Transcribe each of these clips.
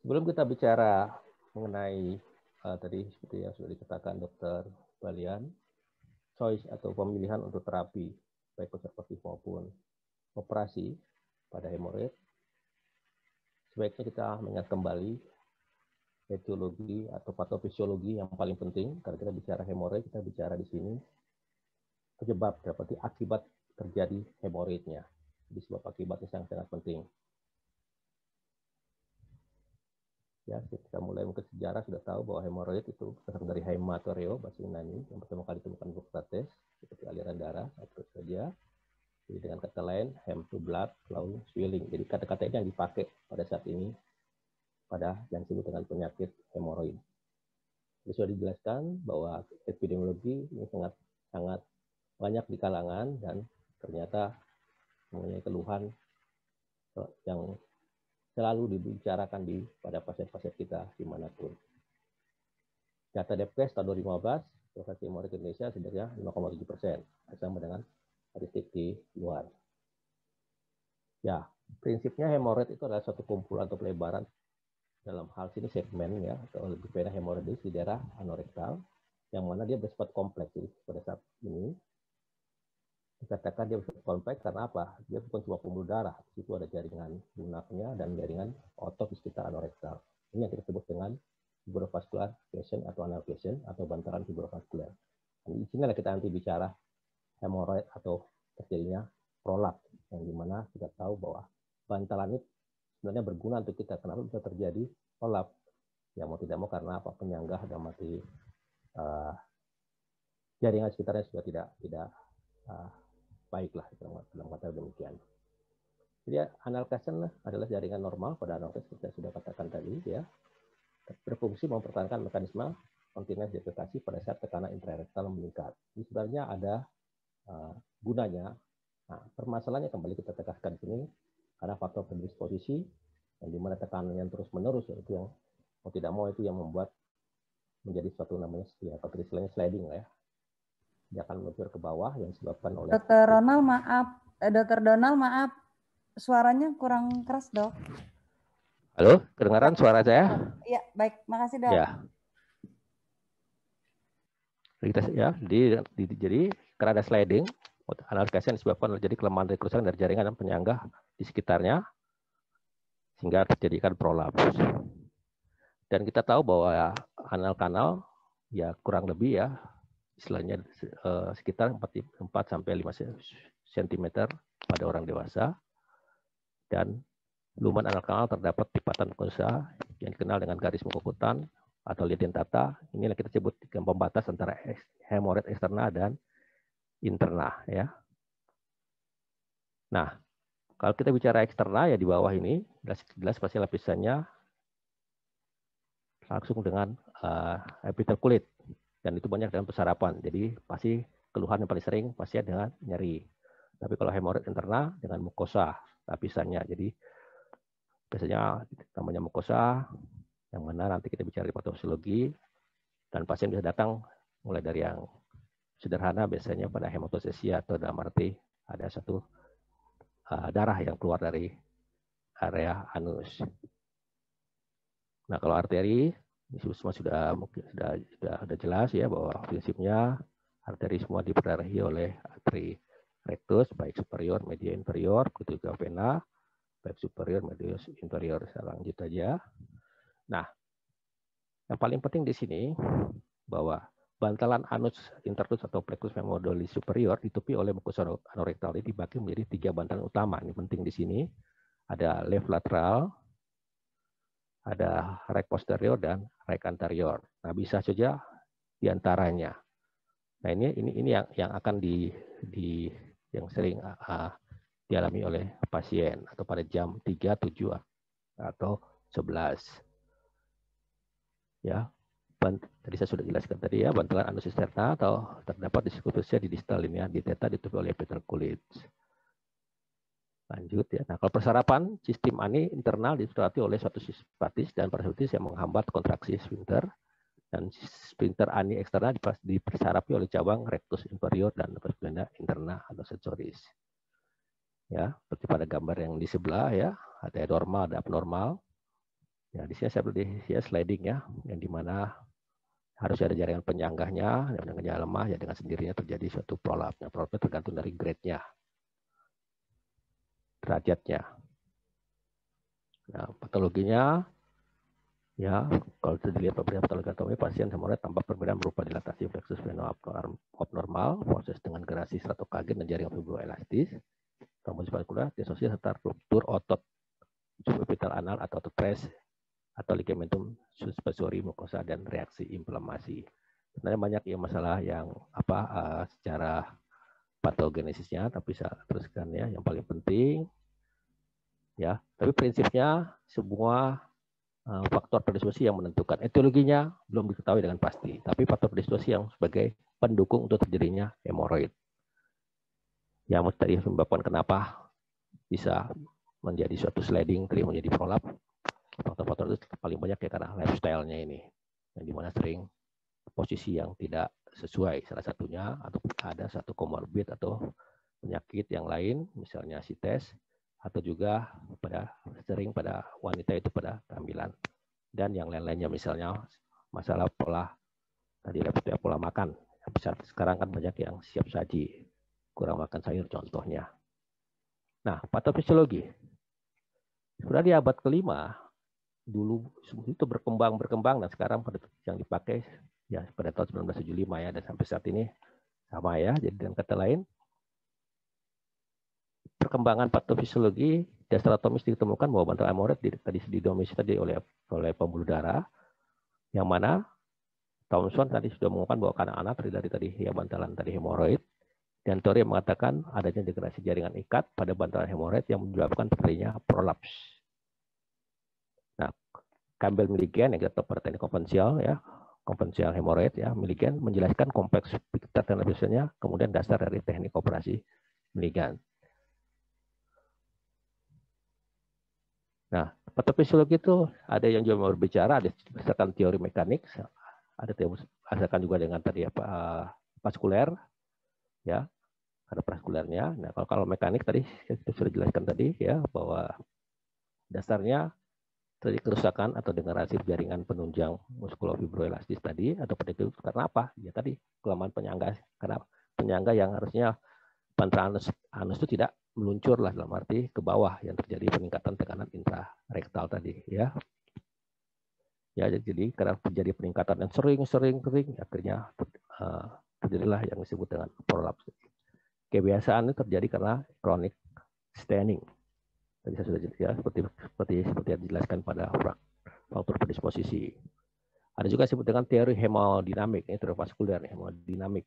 Sebelum kita bicara mengenai uh, tadi seperti yang sudah dikatakan Dokter Balian, choice atau pemilihan untuk terapi baik konservatif maupun operasi pada hemoroid, sebaiknya kita mengingat kembali etiologi atau patofisiologi yang paling penting karena kita bicara hemoroid kita bicara di sini penyebab berarti akibat terjadi hemoroidnya. Jadi sebab akibatnya sangat sangat penting. Ya kita mulai mungkin sejarah sudah tahu bahwa hemoroid itu berasal dari hematoreo bahasa Yunani yang pertama kali ditemukan Hippocrates seperti aliran darah atau saja jadi dengan kata lain hem to blood flow swelling. Jadi kata-kata ini yang dipakai pada saat ini pada yang disebut dengan penyakit hemoroid. Jadi sudah dijelaskan bahwa epidemiologi ini sangat sangat banyak di kalangan dan ternyata mempunyai keluhan yang selalu dibicarakan di pada pasien-pasien kita di mana pun. Data Depkes tahun 2015, Profesi Hemoroid Indonesia sebenarnya 5,7 persen, sama dengan statistik di luar. Ya, prinsipnya hemoroid itu adalah suatu kumpulan atau pelebaran dalam hal sini segmen ya atau lebih pendek hemoroidis di daerah anorektal yang mana dia bersifat kompleks. Jadi pada saat ini dikatakan dia bisa kompleks karena apa? Dia bukan cuma pembuluh darah, di situ ada jaringan lunaknya dan jaringan otot di sekitar anorektal. Ini yang kita sebut dengan fibrovascular lesion atau anal lesion atau bantalan fibrovaskular. Dan di sini kita nanti bicara hemoroid atau terjadinya prolap yang di mana kita tahu bahwa bantalan ini sebenarnya berguna untuk kita. Kenapa bisa terjadi prolap? Ya mau tidak mau karena apa penyanggah dan mati uh, jaringan sekitarnya sudah tidak tidak uh, baiklah dalam kata demikian. Jadi analkasen adalah jaringan normal pada analkes yang sudah katakan tadi ya berfungsi mempertahankan mekanisme kontinens defekasi pada saat tekanan intrarektal meningkat. Ini sebenarnya ada uh, gunanya. Nah, permasalahannya kembali kita tegaskan di sini karena faktor predisposisi yang di mana tekanan yang terus menerus itu yang mau tidak mau itu yang membuat menjadi suatu namanya ya kalau istilahnya sliding lah ya dia akan meluncur ke bawah yang disebabkan oleh Dokter Ronald maaf, eh, Dokter Donald maaf, suaranya kurang keras dok. Halo, kedengaran suara saya? Iya, baik, makasih dok. Ya. Kita ya, di, di, jadi karena ada sliding, analisis yang disebabkan oleh jadi kelemahan dari kerusakan dari jaringan dan penyangga di sekitarnya, sehingga terjadikan prolaps. Dan kita tahu bahwa kanal-kanal ya kurang lebih ya istilahnya uh, sekitar 4, 4 sampai 5 cm pada orang dewasa dan luman anal kanal terdapat tipatan konsa yang dikenal dengan garis mukokutan atau lidentata. Inilah kita sebut pembatas antara hemoroid eksterna dan interna ya. Nah, kalau kita bicara eksterna ya di bawah ini jelas, jelas pasti lapisannya langsung dengan uh, epitel kulit dan itu banyak dalam persarapan. Jadi pasti keluhan yang paling sering pasti dengan nyeri. Tapi kalau hemoroid interna dengan mukosa lapisannya. Jadi biasanya namanya mukosa yang mana nanti kita bicara di patofisiologi dan pasien bisa datang mulai dari yang sederhana biasanya pada hematosesia atau dalam arti ada satu uh, darah yang keluar dari area anus. Nah, kalau arteri semua sudah mungkin sudah sudah, sudah jelas ya bahwa prinsipnya arteri semua diperdarahi oleh arteri rectus baik superior, media inferior, begitu juga vena baik superior, media inferior. Saya lanjut aja. Nah, yang paling penting di sini bahwa bantalan anus intertus atau plexus femoralis superior ditutupi oleh mukosa anorektal ini dibagi menjadi tiga bantalan utama. Ini penting di sini. Ada left lateral, ada rek posterior dan rek anterior. Nah, bisa saja di antaranya. Nah, ini ini ini yang yang akan di di yang sering uh, dialami oleh pasien atau pada jam 3, 7 atau 11. Ya, bant, tadi saya sudah jelaskan tadi ya, bantalan anus atau terdapat di di distal linear di teta ditutupi oleh epitel kulit. Lanjut ya. Nah, kalau persarapan, sistem ani internal disebabkan oleh suatu simpatis dan parasimpatis yang menghambat kontraksi sphincter dan sphincter ani eksternal dipersarapi oleh cabang rectus inferior dan vena interna atau sensoris. Ya, seperti pada gambar yang di sebelah ya, ada normal, ada abnormal. Ya, di sini saya beri ya sliding ya, yang di mana harus ada jaringan penyanggahnya, dengan lemah ya dengan sendirinya terjadi suatu prolap. Nah, prolapnya tergantung dari grade-nya, derajatnya. Nah, patologinya ya kalau dilihat beberapa patologi anatomi pasien hemoroid tampak perbedaan berupa dilatasi plexus veno abnormal, proses dengan gerasi stratokagen dan jaringan fibroelastis, trombosis vaskular, disosiasi serta ruptur otot subepital anal atau otot pres atau ligamentum suspensori mukosa dan reaksi inflamasi. Sebenarnya banyak ya masalah yang apa uh, secara patogenesisnya, tapi saya teruskan ya. Yang paling penting ya, tapi prinsipnya semua uh, faktor predisposisi yang menentukan. Etiologinya belum diketahui dengan pasti, tapi faktor predisposisi yang sebagai pendukung untuk terjadinya hemoroid. Yang tadi menyebabkan kenapa bisa menjadi suatu sliding, menjadi prolap, faktor-faktor itu paling banyak ya karena lifestyle-nya ini yang di mana sering posisi yang tidak sesuai salah satunya atau ada satu komorbid atau penyakit yang lain misalnya sites atau juga pada sering pada wanita itu pada kehamilan. Dan yang lain-lainnya misalnya masalah pola tadi ya pola makan. Sekarang kan banyak yang siap saji kurang makan sayur contohnya. Nah patofisiologi. Sudah di abad kelima dulu itu berkembang berkembang dan sekarang yang dipakai ya pada tahun 1975 ya dan sampai saat ini sama ya. Jadi dengan kata lain perkembangan patofisiologi dasar atomis ditemukan bahwa bantal hemoroid tadi didominasi tadi oleh oleh pembuluh darah yang mana Thomson tadi sudah mengungkapkan bahwa anak-anak terdiri dari tadi ya bantalan tadi hemoroid dan teori yang mengatakan adanya degradasi jaringan ikat pada bantalan hemoroid yang menyebabkan terjadinya prolaps Campbell Milligan yang kita tahu pada teknik konvensional ya, konvensional hemoroid ya, Milligan menjelaskan kompleks pikiran dan biasanya kemudian dasar dari teknik operasi Milligan. Nah, patofisiologi itu ada yang juga berbicara ada berdasarkan teori mekanik, ada teori berdasarkan juga dengan tadi apa uh, vaskuler, ya, ada vaskulernya. Nah, kalau kalau mekanik tadi saya sudah jelaskan tadi ya bahwa dasarnya terjadi kerusakan atau degenerasi jaringan penunjang muskulofibroelastis tadi atau itu karena apa? Ya tadi kelemahan penyangga karena penyangga yang harusnya pantra anus, itu tidak meluncur lah dalam arti ke bawah yang terjadi peningkatan tekanan intrarektal tadi ya. Ya jadi karena terjadi peningkatan yang sering-sering sering akhirnya uh, terjadilah yang disebut dengan prolaps. Kebiasaan ini terjadi karena chronic staining Tadi saya sudah ya seperti seperti seperti yang dijelaskan pada faktor predisposisi. Ada juga disebut dengan teori hemodinamik, ini teori vaskuler, hemodinamik.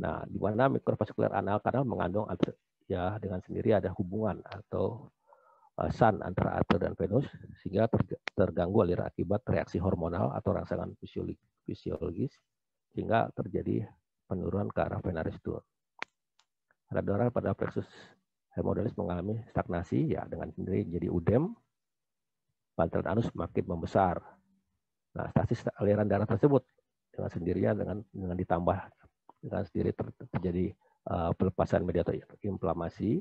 Nah, di mana mikrovaskuler anal kanal mengandung ya dengan sendiri ada hubungan atau uh, sun antara arter dan venus sehingga terganggu aliran akibat reaksi hormonal atau rangsangan fisiologis sehingga terjadi penurunan ke arah venaris itu. Ada darah pada plexus hemodialis mengalami stagnasi ya dengan sendiri jadi udem, bantalan anus makin membesar. Nah, stasis aliran darah tersebut dengan sendirinya dengan dengan ditambah dengan sendiri ter, terjadi uh, pelepasan mediator inflamasi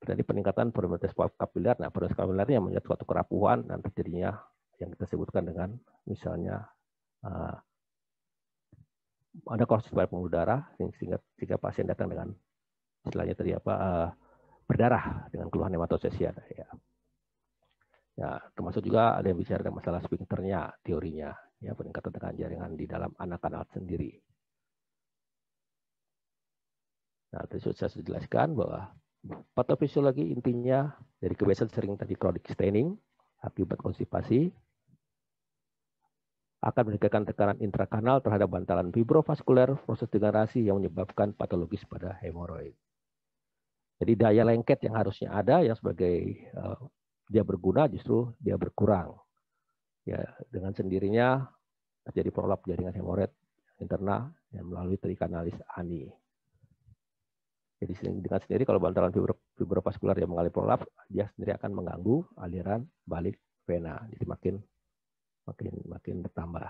terjadi peningkatan permeabilitas kapiler. Nah, permeabilitas kapiler yang menyebabkan suatu kerapuhan dan terjadinya yang kita sebutkan dengan misalnya uh, ada korsus pada pembuluh darah sehingga, sehingga pasien datang dengan istilahnya tadi apa uh, berdarah dengan keluhan hematosesia ya. Ya, termasuk juga ada yang bicara masalah sphincternya, teorinya, ya peningkatan tekan jaringan di dalam anak kanal sendiri. Nah, tadi sudah saya jelaskan bahwa patofisiologi intinya dari kebiasaan sering tadi chronic staining akibat konstipasi akan meningkatkan tekanan intrakanal terhadap bantalan fibrovaskuler proses degenerasi yang menyebabkan patologis pada hemoroid. Jadi daya lengket yang harusnya ada yang sebagai uh, dia berguna justru dia berkurang. Ya, dengan sendirinya terjadi prolap jaringan hemoroid interna yang melalui trikanalis ani. Jadi dengan sendiri kalau bantalan fibrovaskular yang mengalami prolap, dia sendiri akan mengganggu aliran balik vena. Jadi makin makin makin bertambah.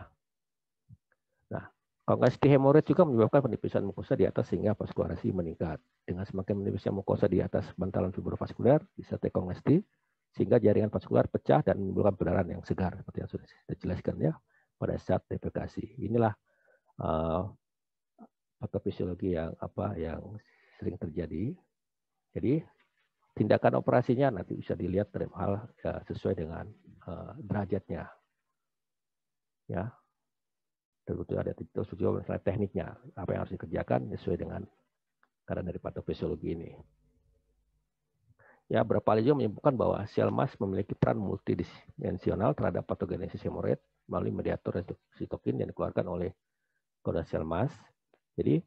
Nah, Kongesti hemoroid juga menyebabkan penipisan mukosa di atas sehingga vaskulasi meningkat. Dengan semakin menipisnya mukosa di atas bantalan fibrovaskuler, bisa kongesti, sehingga jaringan vaskular pecah dan menimbulkan pendarahan yang segar seperti yang sudah saya jelaskan ya pada saat defekasi. Inilah uh, patofisiologi yang apa yang sering terjadi. Jadi tindakan operasinya nanti bisa dilihat dalam ya, sesuai dengan uh, derajatnya. Ya. Tentu ada terus juga misalnya tekniknya, apa yang harus dikerjakan sesuai dengan karena dari patofisiologi ini. Ya, berapa juga menyebutkan bahwa sel mas memiliki peran multidimensional terhadap patogenesis hemoroid melalui mediator sitokin yang dikeluarkan oleh koda sel mas. Jadi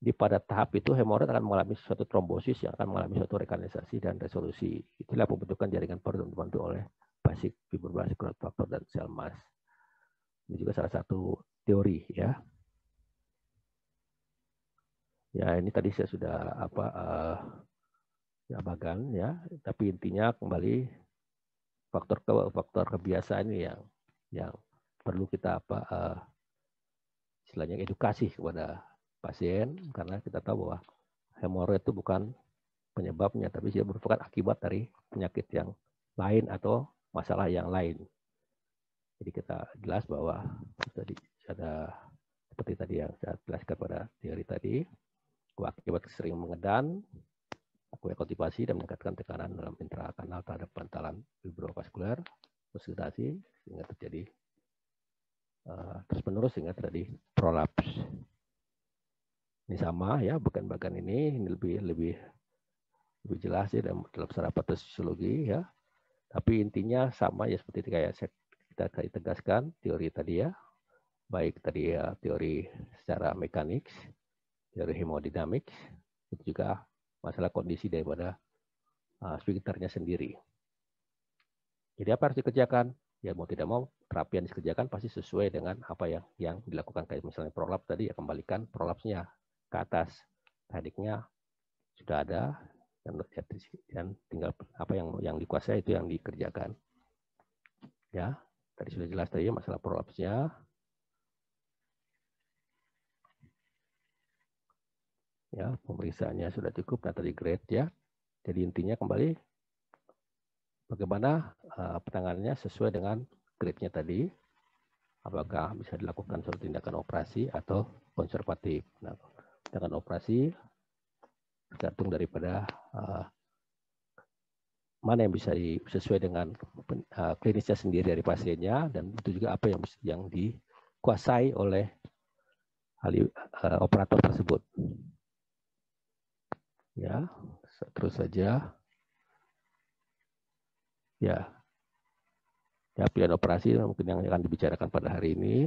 di pada tahap itu hemoroid akan mengalami suatu trombosis yang akan mengalami suatu rekanisasi dan resolusi. Itulah pembentukan jaringan paru yang dibantu oleh basic fibroblastic growth factor dan sel mas. Ini juga salah satu teori ya. Ya ini tadi saya sudah apa uh, ya bagan ya tapi intinya kembali faktor ke faktor kebiasaan ini yang yang perlu kita apa uh, istilahnya edukasi kepada pasien karena kita tahu bahwa hemoroid itu bukan penyebabnya tapi dia merupakan akibat dari penyakit yang lain atau masalah yang lain. Jadi kita jelas bahwa tadi ada seperti tadi yang saya jelaskan pada teori tadi, akibat sering mengedan, kue konstipasi dan meningkatkan tekanan dalam intrakanal terhadap bantalan fibrovaskular, osidasi sehingga terjadi uh, terus menerus sehingga terjadi prolaps. Ini sama ya, bagan-bagan ini ini lebih lebih lebih jelas ya dalam, dalam secara patofisiologi ya. Tapi intinya sama ya seperti kayak saya, kita tegaskan teori tadi ya, baik tadi ya teori secara mekanik, teori hemodinamik, itu juga masalah kondisi daripada uh, sphincternya sendiri. Jadi apa harus dikerjakan? Ya mau tidak mau terapi yang dikerjakan pasti sesuai dengan apa yang yang dilakukan kayak misalnya prolap tadi ya kembalikan prolapsnya ke atas. Tekniknya sudah ada dan, dan tinggal apa yang yang dikuasai itu yang dikerjakan. Ya, tadi sudah jelas tadi masalah prolapsnya. Ya pemeriksaannya sudah cukup dan tadi grade ya. Jadi intinya kembali bagaimana uh, penanganannya sesuai dengan grade-nya tadi. Apakah bisa dilakukan suatu tindakan operasi atau konservatif. Nah tindakan operasi tergantung daripada uh, mana yang bisa di, sesuai dengan uh, klinisnya sendiri dari pasiennya dan itu juga apa yang yang dikuasai oleh ahli uh, operator tersebut ya terus saja. Ya. Ya pilihan operasi mungkin yang akan dibicarakan pada hari ini.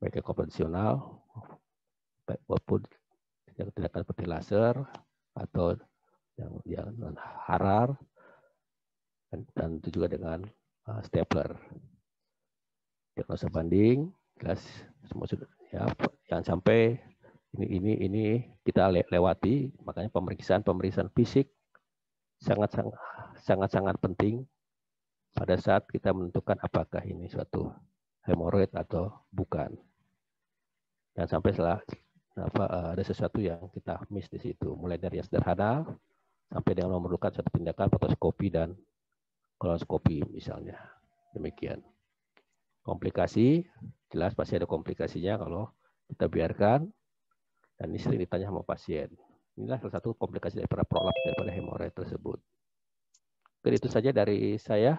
Baik yang konvensional baik maupun yang tindakan seperti laser atau yang yang non harar dan, dan itu juga dengan uh, stapler. Diagnosa banding jelas semua sudah ya jangan sampai ini ini ini kita lewati. Makanya pemeriksaan pemeriksaan fisik sangat sangat sangat sangat penting pada saat kita menentukan apakah ini suatu hemoroid atau bukan. Dan sampai setelah apa eh, ada sesuatu yang kita miss di situ. Mulai dari yang sederhana sampai dengan memerlukan satu tindakan fotoskopi dan kolonoskopi misalnya. Demikian. Komplikasi jelas pasti ada komplikasinya kalau kita biarkan dan ini sering ditanya sama pasien. Inilah salah satu komplikasi daripada prolaps daripada hemoroid tersebut. Oke, itu saja dari saya.